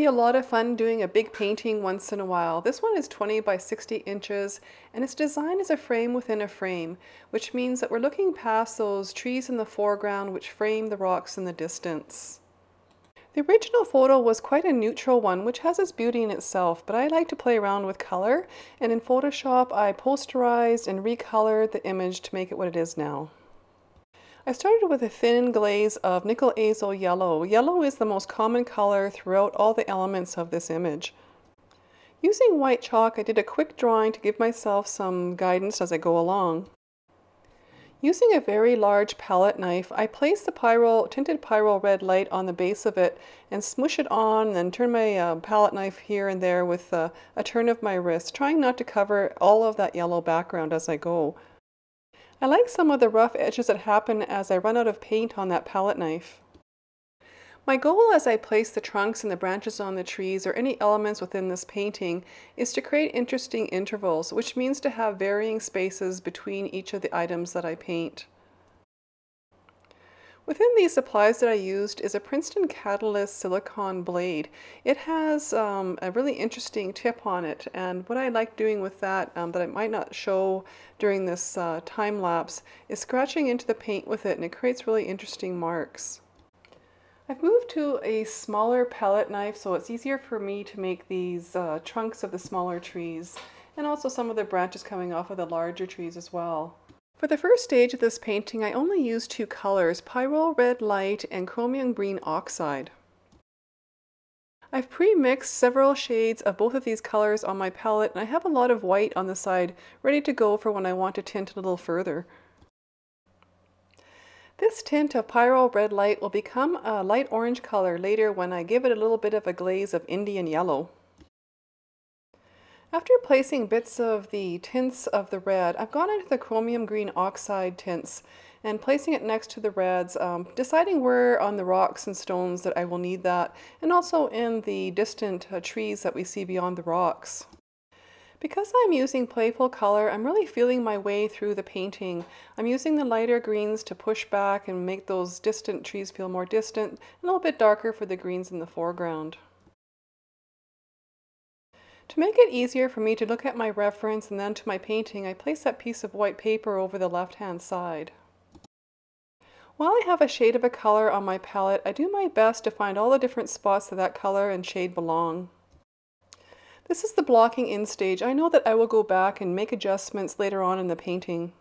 be a lot of fun doing a big painting once in a while. This one is 20 by 60 inches and it's designed as a frame within a frame, which means that we're looking past those trees in the foreground which frame the rocks in the distance. The original photo was quite a neutral one, which has its beauty in itself, but I like to play around with color, and in Photoshop I posterized and recolored the image to make it what it is now. I started with a thin glaze of nickel azo yellow. Yellow is the most common color throughout all the elements of this image. Using white chalk, I did a quick drawing to give myself some guidance as I go along. Using a very large palette knife, I place the Pyrrole, tinted Pyrrole red light on the base of it and smush it on and turn my uh, palette knife here and there with uh, a turn of my wrist, trying not to cover all of that yellow background as I go. I like some of the rough edges that happen as I run out of paint on that palette knife. My goal as I place the trunks and the branches on the trees or any elements within this painting is to create interesting intervals, which means to have varying spaces between each of the items that I paint. Within these supplies that I used is a Princeton Catalyst silicone blade. It has um, a really interesting tip on it and what I like doing with that um, that I might not show during this uh, time lapse is scratching into the paint with it and it creates really interesting marks. I've moved to a smaller palette knife so it's easier for me to make these uh, trunks of the smaller trees and also some of the branches coming off of the larger trees as well. For the first stage of this painting, I only used two colors, Pyrrole Red Light and Chromium Green Oxide. I've pre-mixed several shades of both of these colors on my palette and I have a lot of white on the side ready to go for when I want to tint a little further. This tint of Pyrrole Red Light will become a light orange color later when I give it a little bit of a glaze of Indian Yellow. After placing bits of the tints of the red, I've gone into the chromium green oxide tints and placing it next to the reds, um, deciding where on the rocks and stones that I will need that, and also in the distant uh, trees that we see beyond the rocks. Because I'm using playful color, I'm really feeling my way through the painting. I'm using the lighter greens to push back and make those distant trees feel more distant, and a little bit darker for the greens in the foreground. To make it easier for me to look at my reference and then to my painting, I place that piece of white paper over the left-hand side. While I have a shade of a color on my palette, I do my best to find all the different spots that that color and shade belong. This is the blocking in stage. I know that I will go back and make adjustments later on in the painting.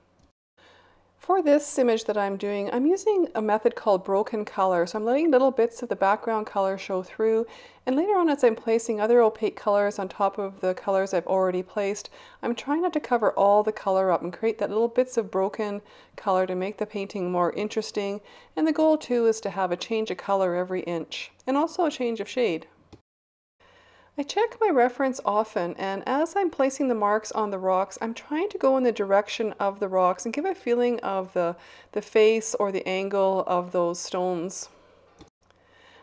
For this image that I'm doing, I'm using a method called broken color. So I'm letting little bits of the background color show through. And later on as I'm placing other opaque colors on top of the colors I've already placed, I'm trying not to cover all the color up and create that little bits of broken color to make the painting more interesting. And the goal too is to have a change of color every inch and also a change of shade. I check my reference often and as I'm placing the marks on the rocks I'm trying to go in the direction of the rocks and give a feeling of the, the face or the angle of those stones.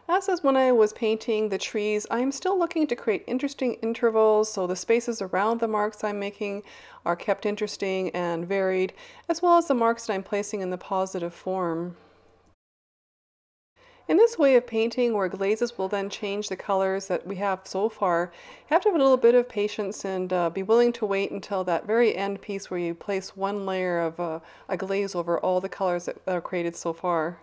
As is when I was painting the trees, I am still looking to create interesting intervals so the spaces around the marks I'm making are kept interesting and varied, as well as the marks that I'm placing in the positive form. In this way of painting where glazes will then change the colors that we have so far, you have to have a little bit of patience and uh, be willing to wait until that very end piece where you place one layer of uh, a glaze over all the colors that are created so far.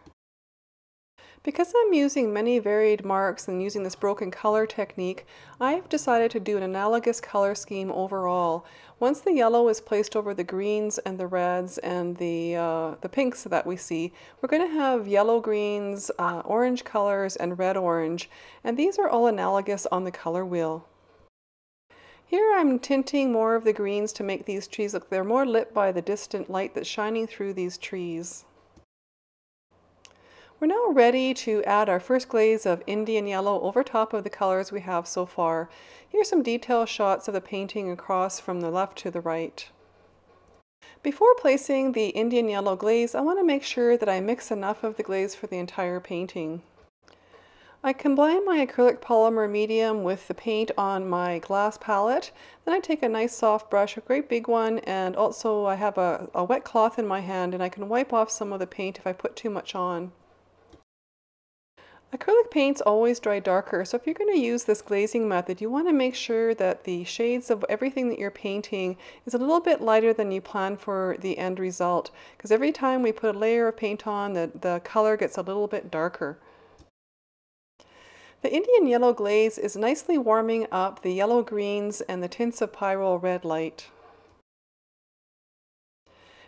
Because I'm using many varied marks and using this broken color technique, I've decided to do an analogous color scheme overall. Once the yellow is placed over the greens and the reds and the, uh, the pinks that we see, we're going to have yellow greens, uh, orange colors, and red orange, and these are all analogous on the color wheel. Here I'm tinting more of the greens to make these trees look, they're more lit by the distant light that's shining through these trees. We're now ready to add our first glaze of Indian yellow over top of the colors we have so far. Here's some detail shots of the painting across from the left to the right. Before placing the Indian yellow glaze, I want to make sure that I mix enough of the glaze for the entire painting. I combine my acrylic polymer medium with the paint on my glass palette. Then I take a nice soft brush, a great big one, and also I have a, a wet cloth in my hand and I can wipe off some of the paint if I put too much on. Acrylic paints always dry darker, so if you're going to use this glazing method, you want to make sure that the shades of everything that you're painting is a little bit lighter than you plan for the end result, because every time we put a layer of paint on, the, the color gets a little bit darker. The Indian yellow glaze is nicely warming up the yellow greens and the tints of pyrrole red light.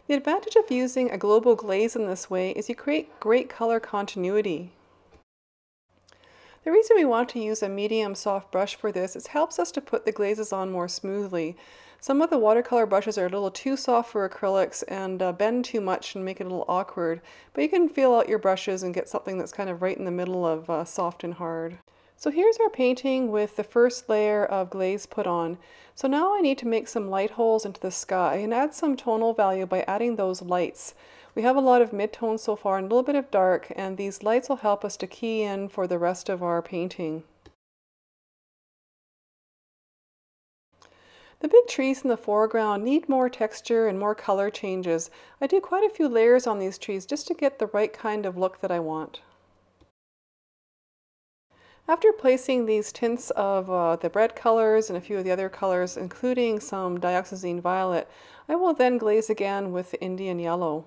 The advantage of using a global glaze in this way is you create great color continuity. The reason we want to use a medium soft brush for this is it helps us to put the glazes on more smoothly. Some of the watercolor brushes are a little too soft for acrylics and uh, bend too much and make it a little awkward, but you can feel out your brushes and get something that's kind of right in the middle of uh, soft and hard. So here's our painting with the first layer of glaze put on. So now I need to make some light holes into the sky and add some tonal value by adding those lights. We have a lot of mid-tones so far and a little bit of dark, and these lights will help us to key in for the rest of our painting. The big trees in the foreground need more texture and more color changes. I do quite a few layers on these trees just to get the right kind of look that I want. After placing these tints of uh, the red colors and a few of the other colors, including some dioxazine violet, I will then glaze again with Indian yellow.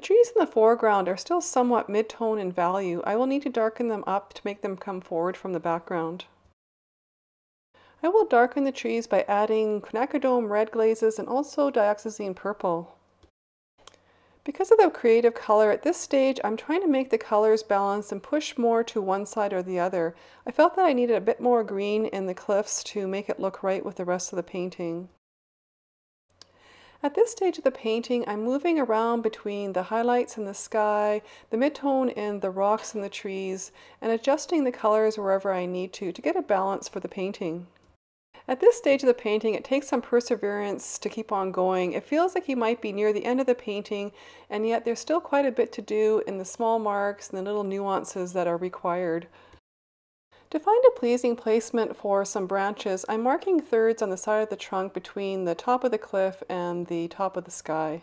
The trees in the foreground are still somewhat mid-tone in value. I will need to darken them up to make them come forward from the background. I will darken the trees by adding quinacridone red glazes and also dioxazine purple. Because of the creative color, at this stage I'm trying to make the colors balance and push more to one side or the other. I felt that I needed a bit more green in the cliffs to make it look right with the rest of the painting. At this stage of the painting, I'm moving around between the highlights in the sky, the midtone in the rocks and the trees, and adjusting the colors wherever I need to to get a balance for the painting. At this stage of the painting, it takes some perseverance to keep on going. It feels like you might be near the end of the painting, and yet there's still quite a bit to do in the small marks and the little nuances that are required. To find a pleasing placement for some branches, I'm marking thirds on the side of the trunk between the top of the cliff and the top of the sky.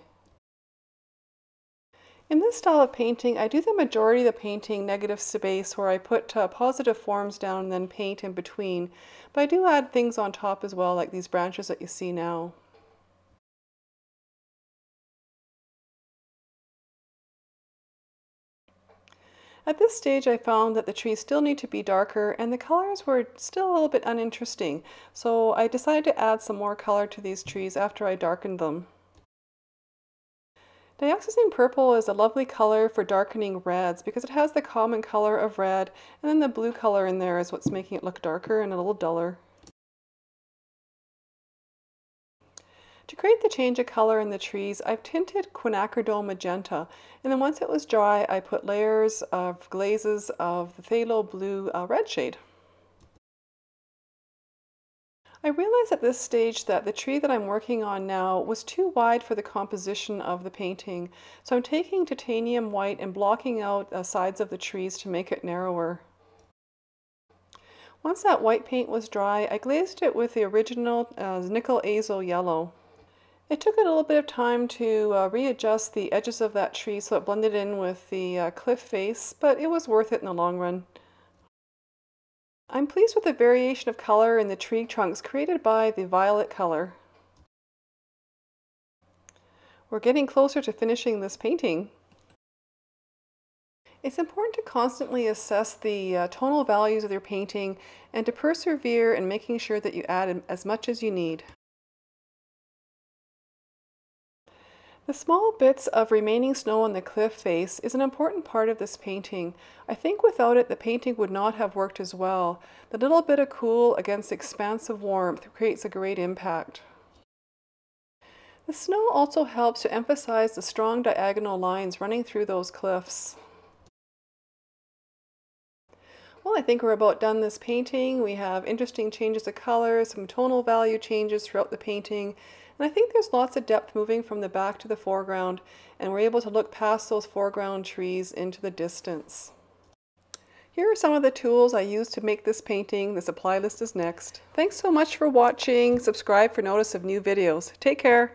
In this style of painting, I do the majority of the painting negative space where I put uh, positive forms down and then paint in between, but I do add things on top as well, like these branches that you see now. At this stage I found that the trees still need to be darker and the colors were still a little bit uninteresting, so I decided to add some more color to these trees after I darkened them. Dioxazine purple is a lovely color for darkening reds because it has the common color of red and then the blue color in there is what's making it look darker and a little duller. To create the change of color in the trees, I've tinted quinacridone magenta, and then once it was dry, I put layers of glazes of the phthalo blue uh, red shade. I realized at this stage that the tree that I'm working on now was too wide for the composition of the painting, so I'm taking titanium white and blocking out the sides of the trees to make it narrower. Once that white paint was dry, I glazed it with the original uh, nickel azo yellow. It took a little bit of time to uh, readjust the edges of that tree so it blended in with the uh, cliff face, but it was worth it in the long run. I'm pleased with the variation of color in the tree trunks created by the violet color. We're getting closer to finishing this painting. It's important to constantly assess the uh, tonal values of your painting and to persevere in making sure that you add as much as you need. The small bits of remaining snow on the cliff face is an important part of this painting. I think without it the painting would not have worked as well. The little bit of cool against expansive warmth creates a great impact. The snow also helps to emphasize the strong diagonal lines running through those cliffs. Well, I think we're about done this painting. We have interesting changes of color, some tonal value changes throughout the painting, and I think there's lots of depth moving from the back to the foreground, and we're able to look past those foreground trees into the distance. Here are some of the tools I used to make this painting. The supply list is next. Thanks so much for watching. Subscribe for notice of new videos. Take care.